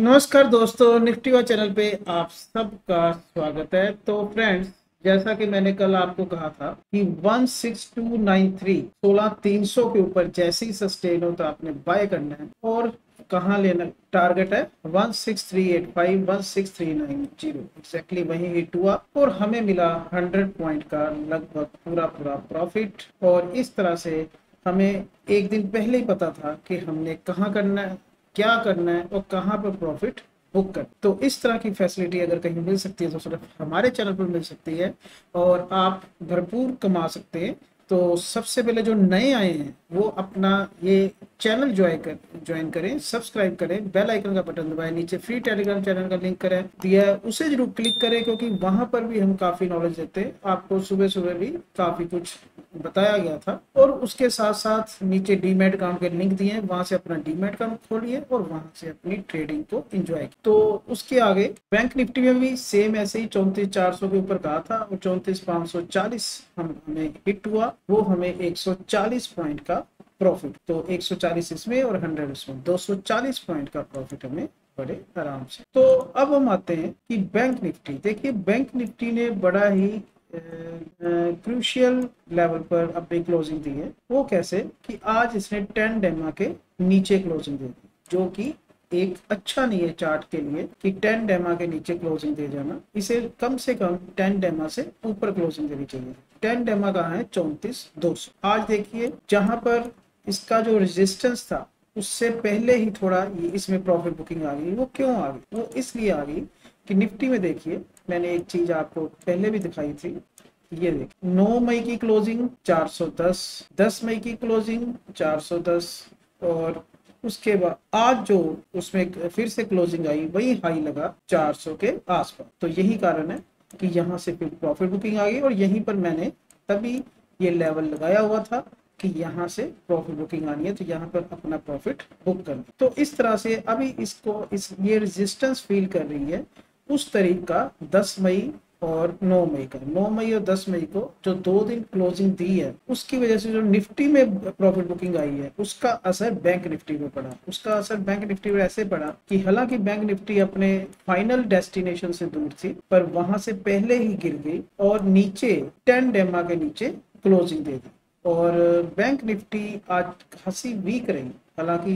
नमस्कार दोस्तों, निफ्टी वा चैनल पे आप सबका स्वागत है। तो फ्रेंड्स, जैसा कि मैंने कल आपको कहा था कि 16293 16300 के ऊपर जैसे ही सस्टेन हो तो आपने बाय करना है। और कहाँ लेना टारगेट है? 16385 16390 एक्जैक्टली वही हिट हुआ और हमें मिला 100 पॉइंट का लगभग पूरा पूरा प्रॉफिट और इस तरह से हमें एक दिन पहले ही पता था कि हमने कहाँ करना है। क्या करना है और कहाँ पर प्रॉफिट बुक कर तो इस तरह की फैसिलिटी अगर कहीं मिल सकती है तो सिर्फ़ हमारे चैनल पर मिल सकती है और आप भरपूर कमा सकते हैं। तो सबसे पहले जो नए आए हैं वो अपना ये चैनल ज्वाइन कर ज्वाइन करें सब्सक्राइब करें बेल आइकन का बटन दबाएँ, नीचे फ्री टेलीग्राम चैनल का लिंक करें दिया है उसे ज़रूर क्लिक करें क्योंकि वहाँ पर भी हम काफ़ी नॉलेज देते हैं। आपको सुबह सुबह भी काफ़ी कुछ बताया गया था। और उसके साथ साथ नीचे डीमेट अकाउंट के लिंक दिए हैं, वहाँ से अपना डीमेट अकाउंट खोलिए और वहाँ से अपनी ट्रेडिंग को एंजॉय तो उसके आगे बैंक निफ्टी में भी सेम ऐसे ही चौंतीस चार सौ के ऊपर कहा था और चौंतीस पाँच सौ चालीस हम, हमें हिट हुआ। वो हमें एक सौ चालीस पॉइंट का प्रॉफिट तो 140 इसमें और 100 इसमें। 240 पॉइंट का प्रॉफिट हमें बड़े आराम से। तो अब हम आते हैं कि बैंक निफ्टी देखिए बैंक निफ्टी ने बड़ा ही क्रूशियल लेवल पर अपनी क्लोजिंग दी है। वो कैसे? कि आज इसने 10 डेमा के नीचे क्लोजिंग दे दी, जो कि एक अच्छा नहीं है चार्ट के लिए कि 10 डेमा के नीचे क्लोजिंग दे जाना। इसे कम से कम 10 डेमा से ऊपर क्लोजिंग देनी चाहिए। 10 डेमा कहाँ है? चौंतीस, दो आज देखिए, जहाँ पर इसका जो रेजिस्टेंस था, उससे पहले ही थोड़ा इसमें प्रॉफिट बुकिंग आ गई, वो क्यों आ गई? वो इसलिए आ गई कि निफ्टी में देखिए, मैंने एक चीज़ आपको पहले भी दिखाई थी, ये देखिए 9 मई की क्लोजिंग 410 10 मई की क्लोजिंग 410 और उसके बाद आज जो उसमें फिर से क्लोजिंग आई, वही हाई लगा 400 के आसपास। तो यही कारण है कि यहाँ से फिर प्रॉफिट बुकिंग आ गई, और यहीं पर मैंने तभी ये लेवल लगाया हुआ था कि यहाँ से प्रॉफिट बुकिंग आनी है तो यहाँ पर अपना प्रॉफिट बुक कर तो इस तरह से अभी इसको, इस, ये रेजिस्टेंस फील कर रही है, उस तरीक का 10 मई और 9 मई का। 9 मई और 10 मई को जो दो दिन क्लोजिंग दी है, उसकी वजह से जो निफ्टी में प्रॉफिट बुकिंग आई है, उसका असर बैंक निफ्टी पे पड़ा। उसका असर बैंक निफ्टी पे ऐसे पड़ा कि हालाँकि बैंक निफ्टी अपने फाइनल डेस्टिनेशन से दूर थी, पर वहाँ से पहले ही गिर गई और नीचे टेन डेमा के नीचे क्लोजिंग दे दी। और बैंक निफ्टी आज खासी वीक रही। हालाँकि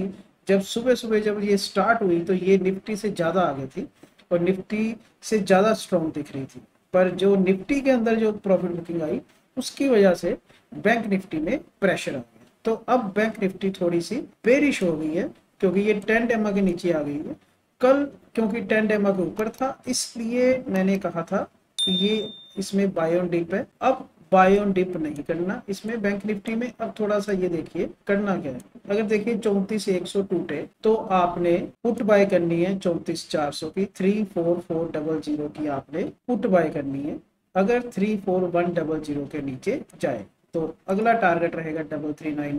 जब सुबह सुबह जब ये स्टार्ट हुई तो ये निफ्टी से ज़्यादा आगे थी और निफ्टी से ज़्यादा स्ट्रॉन्ग दिख रही थी। पर जो निफ्टी के अंदर जो प्रॉफिट बुकिंग आई, उसकी वजह से बैंक निफ्टी में प्रेशर आ गया। तो अब बैंक निफ्टी थोड़ी सी बेरिश हो गई है, क्योंकि ये टेन डेमा के नीचे आ गई है। कल, क्योंकि टेन डेमा के ऊपर था, इसलिए मैंने कहा था कि ये इसमें बायोन डिप है। अब बायोन डिप नहीं करना। इसमें बैंक निफ्टी में अब थोड़ा सा ये देखिए, करना क्या है? अगर देखिए चौंतीस एक सौ टूटे तो आपने पुट बाय करनी है चौंतीस चार सौ की। Three four four double zero की आपने पुट बाय करनी है। अगर three four one double zero के नीचे जाए तो अगला टारगेट रहेगा double three nine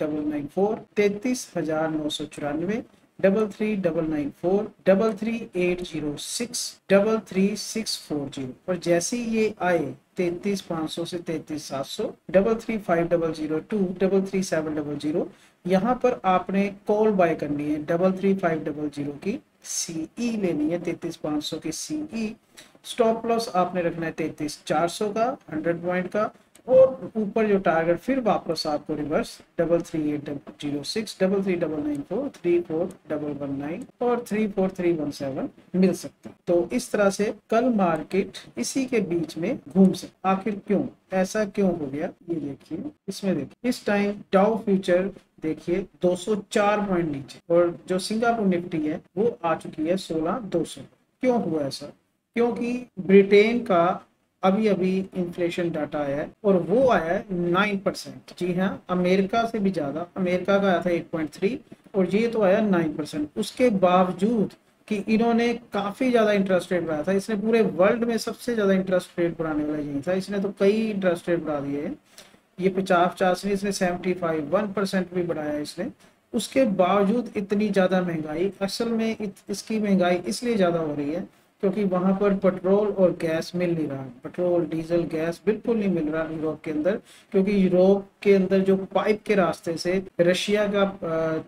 double nine four तैतीस हज़ार नौ सौ चौरानवे double three double nine four double three eight zero six double three six four zero और जैसे ही ये आए तैतीस पाँच सौ से तैतीस सात सौ double three five double zero two double three seven double zero यहाँ पर आपने कॉल बाय करनी है double three five double zero की सी ई लेनी है, तैतीस पाँच सौ की सी ई स्टॉप लॉस आपने रखना है तैतीस, चार सौ का हंड्रेड पॉइंट का। और ऊपर जो टारगेट, फिर वापस आपको reverse double three eight zero six double three double nine four three four double one nine और three four three one seven मिल सकता है। तो इस तरह से कल मार्केट इसी के बीच में घूम सकता आखिर क्यों? ऐसा क्यों हो गया? ये देखिए, इसमें देखिए। इस टाइम डाउ फ्यूचर देखिए 204 पॉइंट नीचे। और जो सिंगापुर निफ्टी है, वो आ चुकी है 16 200 क्यों हुआ ऐसा? क्योंकि ब्रिटेन का अभी अभी इन्फ्लेशन डाटा आया है और वो आया है नाइन परसेंट जी हाँ अमेरिका से भी ज़्यादा। अमेरिका का आया था एट पॉइंट थ्री और ये तो आया नाइन परसेंट उसके बावजूद कि इन्होंने काफ़ी ज़्यादा इंटरेस्ट रेट बढ़ाया था। इसने पूरे वर्ल्ड में सबसे ज़्यादा इंटरेस्ट रेट बढ़ाने वाला यही था। इसने तो कई इंटरेस्ट रेट बढ़ा दिए ये पचास पचास नहीं इसने सेवेंटी फाइव वन परसेंट भी बढ़ाया इसने। उसके बावजूद इतनी ज़्यादा महँगाई असल में इत, इसकी महँगाई इसलिए ज़्यादा हो रही है क्योंकि वहाँ पर पेट्रोल और गैस मिल नहीं रहा। पेट्रोल, डीजल, गैस बिल्कुल नहीं मिल रहा यूरोप के अंदर, क्योंकि यूरोप के अंदर जो पाइप के रास्ते से रशिया का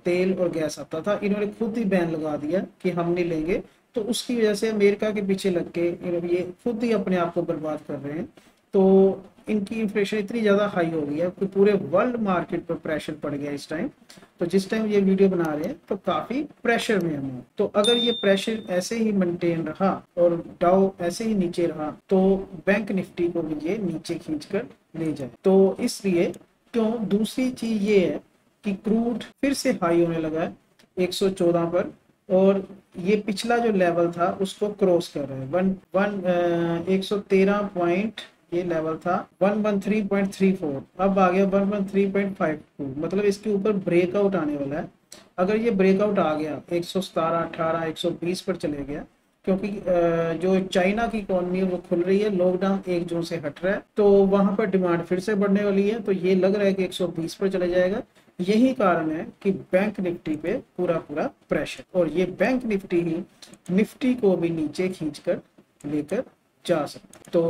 तेल और गैस आता था, इन्होंने खुद ही बैन लगा दिया कि हम नहीं लेंगे। तो उसकी वजह से अमेरिका के पीछे लग के ये खुद ही अपने आप को बर्बाद कर रहे हैं। तो इनकी इन्फ्लेशन इतनी ज़्यादा हाई हो गई है कि पूरे वर्ल्ड मार्केट पर प्रेशर पड़ गया इस टाइम तो जिस टाइम ये वीडियो बना रहे हैं तो काफ़ी प्रेशर में हम तो अगर ये प्रेशर ऐसे ही मेंटेन रहा और डाउ ऐसे ही नीचे रहा तो बैंक निफ्टी को भी ये नीचे खींच कर ले जाए। तो इसलिए क्यों? दूसरी चीज़ ये है कि क्रूड फिर से हाई होने लगा है 114 पर। और ये पिछला जो लेवल था, उसको क्रॉस कर रहा है। वन वन एक सौ तेरह पॉइंट ये लेवल था। 113.34 अब आ गया 113.52 मतलब इसके ऊपर ब्रेकआउट आने वाला है। अगर ये ब्रेकआउट आ गया, एक सौ सतारह, अठारह, एक सौ बीस पर चले गया, क्योंकि जो चाइना की इकोनॉमी वो खुल रही है लॉकडाउन एक जून से हट रहा है तो वहाँ पर डिमांड फिर से बढ़ने वाली है तो ये लग रहा है कि 120 पर चले जाएगा। यही कारण है कि बैंक निफ्टी पे पूरा पूरा प्रेशर और ये बैंक निफ्टी ही निफ्टी को भी नीचे खींचकर लेकर जा सकते। तो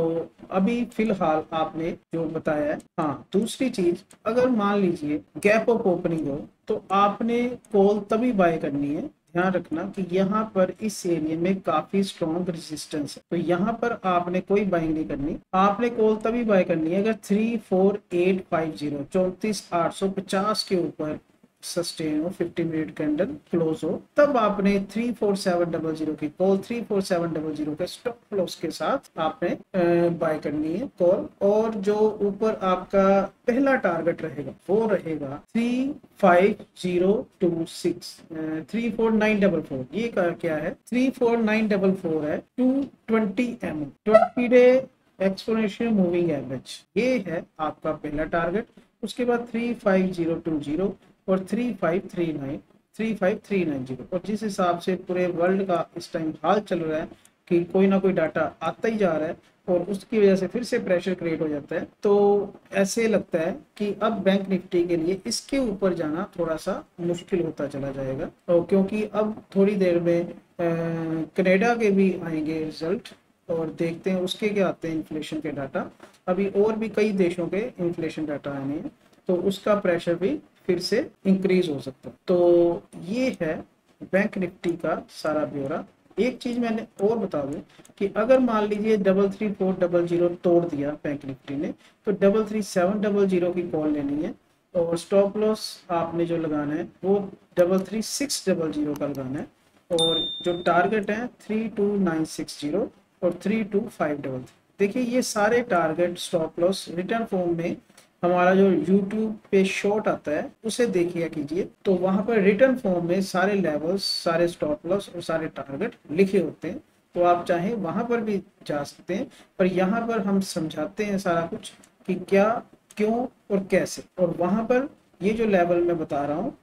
अभी फ़िलहाल आपने जो बताया है हाँ दूसरी चीज़, अगर मान लीजिए गैप ऑफ़ ओपनिंग हो तो आपने कॉल तभी बाय करनी है। ध्यान रखना कि यहाँ पर इस एरिया में काफ़ी स्ट्रॉन्ग रेजिस्टेंस है। तो यहाँ पर आपने कोई बाइंग नहीं करनी। आपने कॉल तभी बाय करनी है अगर three four eight five zero चौंतीस, आठ सौ पचास के ऊपर सस्टेन हो 50 मिनट कैंडल क्लोज हो, तब आपने 34700 की कॉल 34700 के स्टॉप लॉस के साथ आपने बाय करनी है कॉल और जो ऊपर आपका पहला टारगेट रहेगा, वो रहेगा three five zero two six three four nine double four ये क्या है? Three four nine double four है two twenty M twenty day exponential moving average ये है आपका पहला टारगेट उसके बाद three five zero two zero और three five three nine three five three nine zero. और जिस हिसाब से पूरे वर्ल्ड का इस टाइम हाल चल रहा है कि कोई ना कोई डाटा आता ही जा रहा है और उसकी वजह से फिर से प्रेशर क्रिएट हो जाता है तो ऐसे लगता है कि अब बैंक निफ्टी के लिए इसके ऊपर जाना थोड़ा सा मुश्किल होता चला जाएगा। और क्योंकि अब थोड़ी देर में कनेडा के भी आएँगे रिज़ल्ट और देखते हैं उसके क्या आते हैं इन्फ्लेशन के डाटा अभी और भी कई देशों के इन्फ्लेशन डाटा आने हैं तो उसका प्रेशर भी फिर से इंक्रीज हो सकता है। तो ये है बैंक निफ्टी का सारा ब्यौरा। एक चीज़ मैंने और बता दूँ कि अगर मान लीजिए double three four double zero तोड़ दिया बैंक निफ्टी ने तो double three seven double zero की कॉल लेनी है और स्टॉप लॉस आपने जो लगाना है, वो double three six double zero का लगाना है और जो टारगेट है three two nine six zero और three two five double three देखिए, ये सारे target stop loss return form में हमारा जो YouTube पे शॉर्ट आता है, उसे देखिए कीजिए। तो वहाँ पर रिटर्न फॉर्म में सारे लेवल्स सारे स्टॉप लॉस और सारे टारगेट लिखे होते हैं। तो आप चाहें वहाँ पर भी जा सकते हैं, पर यहाँ पर हम समझाते हैं सारा कुछ कि क्या, क्यों और कैसे। और वहाँ पर ये जो लेवल मैं बता रहा हूँ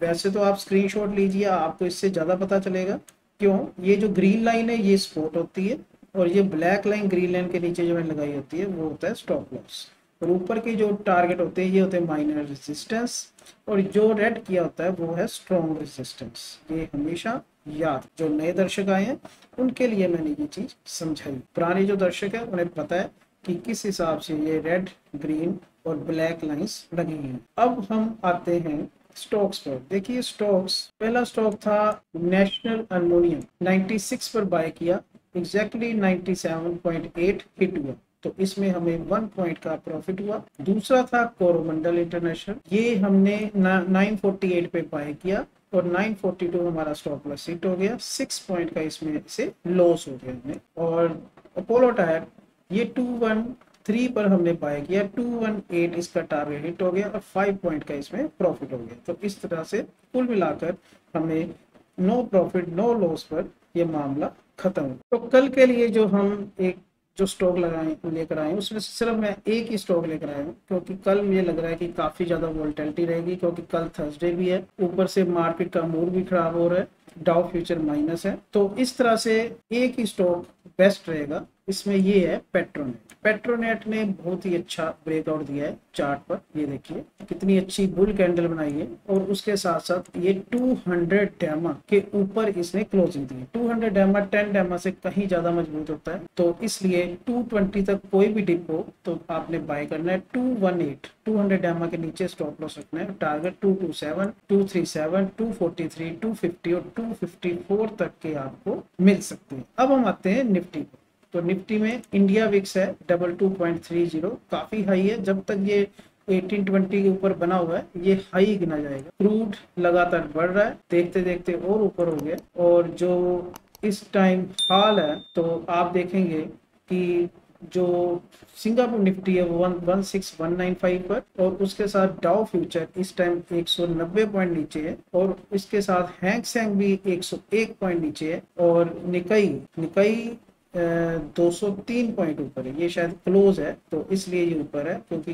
वैसे तो आप स्क्रीनशॉट लीजिए, आपको इससे ज़्यादा पता चलेगा। क्यों? ये जो ग्रीन लाइन है, ये स्पोर्ट होती है, और ये ब्लैक लाइन ग्रीन लाइन के नीचे जो मैंने लगाई होती है, वो होता है स्टॉप लॉस और ऊपर के जो टारगेट होते हैं, ये होते हैं माइनर रेजिस्टेंस और जो रेड किया होता है, वो है स्ट्रॉन्ग रेजिस्टेंस ये हमेशा याद, जो नए दर्शक आए हैं, उनके लिए मैंने ये चीज़ समझाई। पुराने जो दर्शक है, उन्हें पता है कि किस हिसाब से ये रेड ग्रीन और ब्लैक लाइंस लगी हैं। अब हम आते हैं स्टॉक्स पर। देखिए स्टॉक्स पहला स्टॉक था नेशनल अल्मोनियम 96 पर बाय किया एग्जैक्टली exactly 97.8 हिट हुआ। तो इसमें हमें वन पॉइंट का प्रॉफिट हुआ। दूसरा था कोरोमंडल इंटरनेशनल ये हमने नाइन फोर्टी एट पे बाय किया और 942 हमारा स्टॉप लॉस हिट हो गया। सिक्स पॉइंट का इसमें से लॉस हो गया हमें और अपोलो टायर ये टू वन थ्री पर हमने बाय किया। टू वन एट इसका टारगेट हिट हो गया और फाइव पॉइंट का इसमें प्रॉफिट हो गया। तो इस तरह से कुल मिलाकर हमें नो प्रॉफिट नो लॉस पर यह मामला खत्म तो कल के लिए जो हम एक जो स्टॉक लगाए, लेकर आए उसमें सिर्फ़ मैं एक ही स्टॉक लेकर आया हूँ, क्योंकि कल मुझे लग रहा है कि काफ़ी ज़्यादा वोल्टेलिटी रहेगी, क्योंकि कल थर्सडे भी है, ऊपर से मार्केट का मूड भी खराब हो रहा है डाउ फ्यूचर माइनस है तो इस तरह से एक ही स्टॉक बेस्ट रहेगा। इसमें ये है पेट्रोनेट पेट्रोनेट ने बहुत ही अच्छा ब्रेकआउट दिया है चार्ट पर, ये देखिए, कितनी अच्छी बुल कैंडल बनाई है और उसके साथ साथ ये 200 डेमा के ऊपर इसने क्लोजिंग दी है। 200 डेमा 10 डेमा से कहीं ज़्यादा मज़बूत होता है तो इसलिए 220 तक कोई भी डिप हो तो आपने बाय करना है 218 200 डेमा के नीचे स्टॉप लॉस रखना है टारगेट 227 237 243 250 और 254 तक के आपको मिल सकते हैं। अब हम आते हैं निफ्टी पर। तो निफ्टी में इंडिया विक्स है double two point three zero काफ़ी हाई है, जब तक ये 1820 के ऊपर बना हुआ है, ये हाई गिना जाएगा। क्रूड लगातार बढ़ रहा है, देखते देखते और ऊपर हो गया। और जो इस टाइम हाल है तो आप देखेंगे कि जो सिंगापुर निफ्टी है, वो one one six one nine five पर, और उसके साथ डाउ फ्यूचर इस टाइम 190 पॉइंट नीचे है, और इसके साथ हैंग सेंग भी 101 पॉइंट नीचे है, और निकई निकई 203 पॉइंट ऊपर है। ये शायद क्लोज है तो इसलिए ये ऊपर है क्योंकि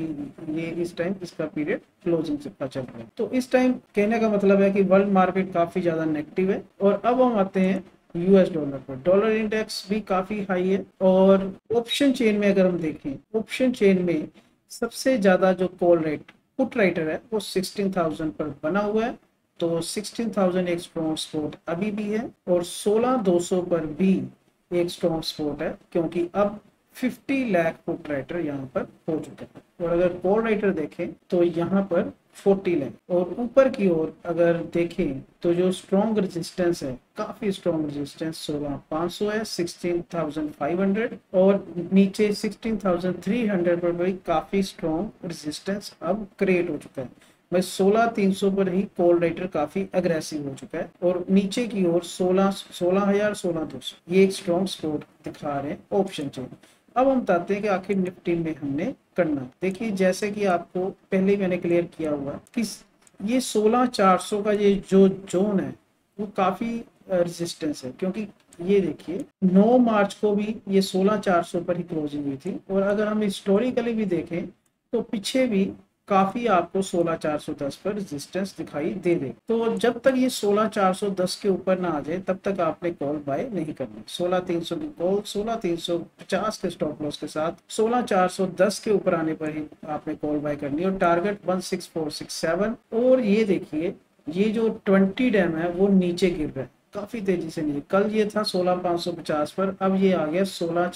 ये इस टाइम इसका पीरियड क्लोजिंग का चल रहा है। तो इस टाइम कहने का मतलब है कि वर्ल्ड मार्केट काफ़ी ज़्यादा नेगेटिव है और अब हम आते हैं यूएस डॉलर पर। डॉलर इंडेक्स भी काफ़ी हाई है और ऑप्शन चेन में अगर हम देखें ऑप्शन चेन में सबसे ज़्यादा जो कॉल रेट पुट राइटर है वो 16,000 पर बना हुआ है। तो 16,000 एक स्ट्रॉन्ग स्पोर्ट अभी भी है और 16,200 पर भी एक स्ट्रॉन्ग स्पोर्ट है, क्योंकि अब 50 लाख पुट राइटर यहाँ पर हो चुके हैं। और अगर कॉल राइटर देखें तो यहाँ पर 40 लाख और ऊपर की ओर अगर देखें तो जो स्ट्रॉन्ग रेजिस्टेंस है, काफ़ी स्ट्रॉन्ग रेजिस्टेंस सोलह पाँच सौ है सिक्सटीन थाउज़ेंड फाइव हंड्रेड और नीचे सिक्सटीन थाउज़ेंड थ्री हंड्रेड पर भी काफ़ी स्ट्रॉन्ग रेजिस्टेंस अब क्रिएट हो चुका है। भाई सोलह तीन सौ पर ही कॉल राइटर काफ़ी अग्रेसिव हो चुका है और नीचे की ओर सोलह सोलह हज़ार सोलह दो सौ। ये एक स्ट्रॉन्ग स्पोर्ट दिखा रहे हैं ऑप्शन चेन अब हम बताते हैं कि आखिर निफ्टी में हमने करना। देखिए, जैसे कि आपको पहले मैंने क्लियर किया हुआ कि ये सोलह चार सौ का ये जो जोन है, वो काफ़ी रेजिस्टेंस है। क्योंकि ये देखिए 9 मार्च को भी ये सोलह चार सौ पर ही क्लोजिंग हुई थी। और अगर हम हिस्टोरिकली भी देखें तो पीछे भी काफ़ी आपको 16410 पर रेजिस्टेंस दिखाई दे दे तो जब तक ये 16410 के ऊपर ना आ जाए, तब तक आपने कॉल बाय नहीं करनी। 16300 की कॉल 16350 के स्टॉप लॉस के साथ 16410 के ऊपर आने पर ही आपने कॉल बाय करनी और टारगेट 16467 और ये देखिए, ये जो 20 डैम है, वो नीचे गिर रहा है। काफ़ी तेज़ी से नीचे। कल ये था 16550 पर, अब ये आ गया सोलह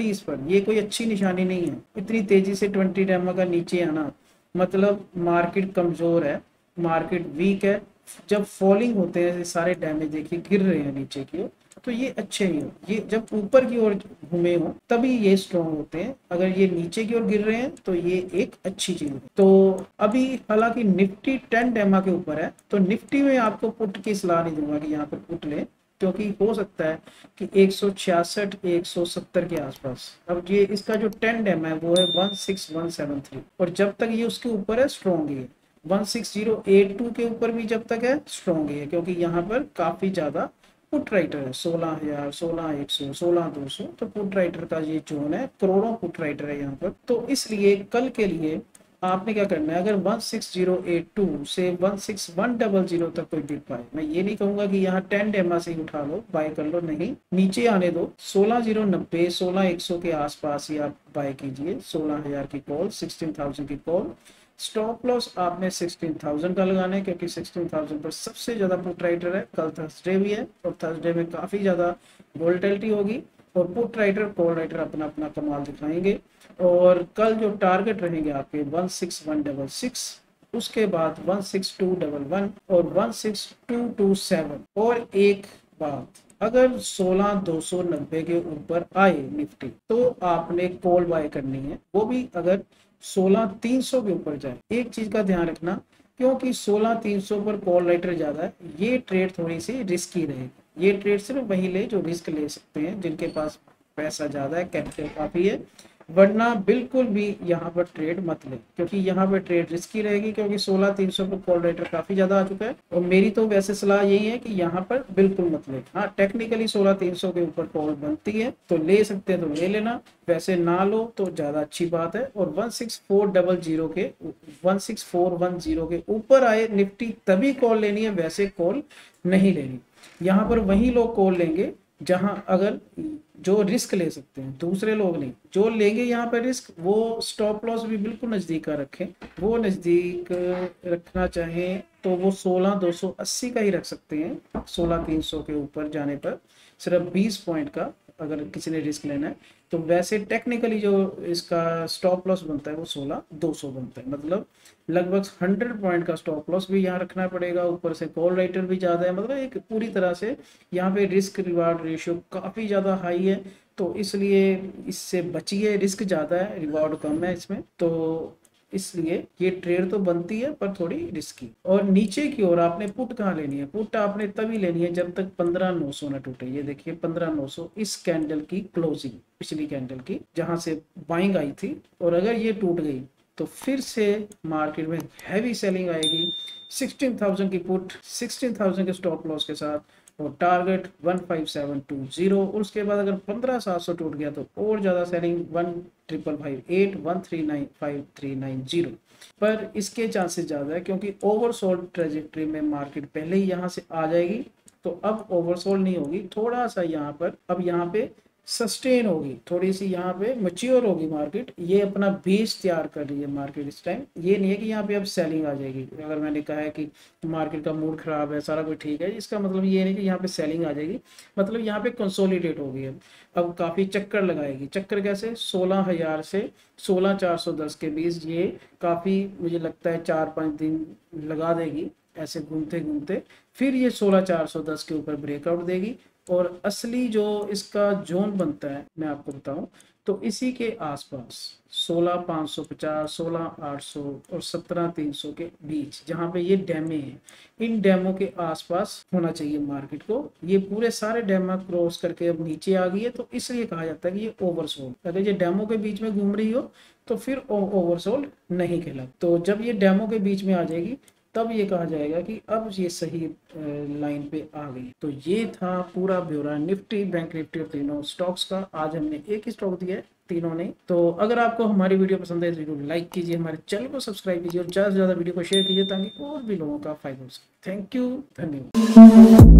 छत्तीस पर। ये कोई अच्छी निशानी नहीं है। इतनी तेज़ी से ट्वेंटी डेमा का नीचे आना मतलब मार्केट कमज़ोर है, मार्केट वीक है, जब फॉलिंग होते हैं सारे डैमेज देखिए, गिर रहे हैं नीचे की तो ये अच्छे ही हो। ये जब ऊपर की ओर घूमे हो, तभी ये स्ट्रॉन्ग होते हैं। अगर ये नीचे की ओर गिर रहे हैं तो ये एक अच्छी चीज़ है। तो अभी हालाँकि निफ्टी टेन डेमा के ऊपर है तो निफ्टी में आपको पुट की सलाह नहीं दूँगा कि यहाँ पर पुट लें। क्योंकि हो सकता है कि एक सौ छियासठ, एक सौ सत्तर के आसपास। अब ये इसका जो टेन डेम है वो है one six one seven three और जब तक ये उसके ऊपर है स्ट्रॉन्ग है one six zero eight two के ऊपर भी जब तक है स्ट्रॉन्ग है क्योंकि यहाँ पर काफ़ी ज़्यादा पुट राइटर है। सोलह हज़ार, सोलह एक सौ, सोलह दो सौ तो पुट राइटर का ये जोन है, करोड़ों पुट राइटर है यहाँ पर। तो इसलिए कल के लिए आपने क्या करना है? अगर 16082 से 16100 तक कोई बिट पाए, मैं ये नहीं कहूँगा कि यहाँ 10 डेमा से ही उठा लो बाय कर लो, नहीं। नीचे आने दो। 16090 16100 के आसपास ही आप बाय कीजिए। 16000 की कॉल 16000 की कॉल स्टॉप लॉस आपने 16000 का लगाना है, क्योंकि 16000 पर सबसे ज़्यादा पुट राइटर है। कल थर्सडे भी है, और थर्सडे में काफ़ी ज़्यादा वोल्टेलिटी होगी। और पुट राइटर कॉल राइटर अपना अपना कमाल दिखाएँगे। और कल जो टारगेट रहेंगे आपके one six one double six उसके बाद one six two double one और one six two two seven और एक बात, अगर सोलह दो सौ नब्बे के ऊपर आए निफ्टी तो आपने कॉल बाय करनी है। वो भी अगर सोलह तीन सौ के ऊपर जाए, एक चीज़ का ध्यान रखना, क्योंकि सोलह तीन सौ पर कॉल राइटर ज़्यादा है, ये ट्रेड थोड़ी सी रिस्की रहेगी। ये ट्रेड सिर्फ़ वही ले जो रिस्क ले सकते हैं, जिनके पास पैसा ज़्यादा है कैपिटल काफ़ी है, वरना बिल्कुल भी यहाँ पर ट्रेड मत ले, क्योंकि यहाँ पर ट्रेड रिस्की रहेगी, क्योंकि सोलह तीन सौ पर कॉल रेटर काफ़ी ज़्यादा आ चुका है, और मेरी तो वैसे सलाह यही है कि यहाँ पर बिल्कुल मत ले। हाँ टेक्निकली सोलह तीन सौ के ऊपर कॉल बनती है तो ले सकते हैं तो ले लेना, वैसे ना लो तो ज़्यादा अच्छी बात है, और one six four double zero के one six four one zero के ऊपर आए निफ्टी, तभी कॉल लेनी है, वैसे कॉल नहीं लेनी। यहाँ पर वही लोग कॉल लेंगे, जहाँ अगर जो रिस्क ले सकते हैं, दूसरे लोग नहीं। जो लेंगे यहाँ पर रिस्क वो स्टॉप लॉस भी बिल्कुल नज़दीक का रखें। वो नज़दीक रखना चाहें तो वो सोलह दो सौ अस्सी का ही रख सकते हैं। सोलह तीन सौ के ऊपर जाने पर सिर्फ़ बीस पॉइंट का अगर किसी ने रिस्क लेना है। तो वैसे टेक्निकली जो इसका स्टॉप लॉस बनता है वो सोलह, दो सौ बनता है। मतलब लगभग हंड्रेड पॉइंट का स्टॉप लॉस भी यहाँ रखना पड़ेगा। ऊपर से कॉल राइटर भी ज़्यादा है। मतलब एक पूरी तरह से यहाँ पे रिस्क रिवार्ड रेशियो काफ़ी ज़्यादा हाई है। तो इसलिए इससे बचिए। रिस्क ज़्यादा है रिवार्ड कम है इसमें। तो इसलिए ये ट्रेड तो बनती है, पर थोड़ी रिस्की और नीचे की ओर आपने पुट कहाँ लेनी है? पुट आपने तभी लेनी है जब तक पंद्रह नौ सौ ना टूटे। ये देखिए, पंद्रह नौ सौ इस कैंडल की क्लोजिंग पिछली कैंडल की, जहाँ से बाइंग आई थी। और अगर ये टूट गई तो फिर से मार्केट में हैवी सेलिंग आएगी। सिक्सटीन थाउज़ेंड की पुट सिक्सटीन थाउज़ेंड के स्टॉप लॉस के साथ और टारगेट 15720 और उसके बाद अगर पंद्रह सात सौ टूट गया तो और ज़्यादा selling one triple five eight one three nine five three nine zero पर इसके चांसेस ज़्यादा है क्योंकि ओवरसोल्ड ट्रेजेक्ट्री में मार्केट पहले ही यहाँ से आ जाएगी तो अब ओवरसोल्ड नहीं होगी। थोड़ा सा यहाँ पर, अब यहाँ पे सस्टेन होगी, थोड़ी सी यहाँ पे मच्योर होगी मार्केट ये अपना बेस तैयार कर रही है मार्केट इस टाइम ये नहीं है कि यहाँ पे अब सेलिंग आ जाएगी। अगर मैंने कहा है कि मार्केट का मूड खराब है, सारा कुछ ठीक है, इसका मतलब ये नहीं कि यहाँ पे सेलिंग आ जाएगी। मतलब यहाँ पे कंसोलिडेट होगी अब। अब काफ़ी चक्कर लगाएगी। चक्कर कैसे? सोलह हज़ार से सोलह चार सौ दस के बीच ये काफ़ी मुझे लगता है चार पाँच दिन लगा देगी। ऐसे घूमते घूमते फिर ये सोलह चार सौ दस के ऊपर ब्रेकआउट देगी। और असली जो इसका जोन बनता है, मैं आपको बताऊँ तो इसी के आसपास सोलह पाँच सौ पचास, सोलह आठ सौ और सत्रह तीन सौ के बीच जहाँ पे ये डैमे हैं, इन डैमों के आसपास होना चाहिए मार्केट को। ये पूरे सारे डैम क्रॉस करके अब नीचे आ गई है तो इसलिए कहा जाता है कि ये ओवरसोल्ड अगर ये डैमों के बीच में घूम रही हो तो फिर ओवरसोल्ड नहीं कहला तो जब ये डैमों के बीच में आ जाएगी तब ये कहा जाएगा कि अब ये सही लाइन पे आ गई। तो ये था पूरा ब्यौरा निफ्टी, बैंक निफ्टी और तीनों स्टॉक्स का। आज हमने एक ही स्टॉक दिया है, तीनों ने तो अगर आपको हमारी वीडियो पसंद है तो वीडियो लाइक कीजिए, हमारे चैनल को सब्सक्राइब कीजिए और ज़्यादा से ज़्यादा वीडियो को शेयर कीजिए, ताकि और भी लोगों का फ़ायदा हो सके। थैंक यू धन्यवाद।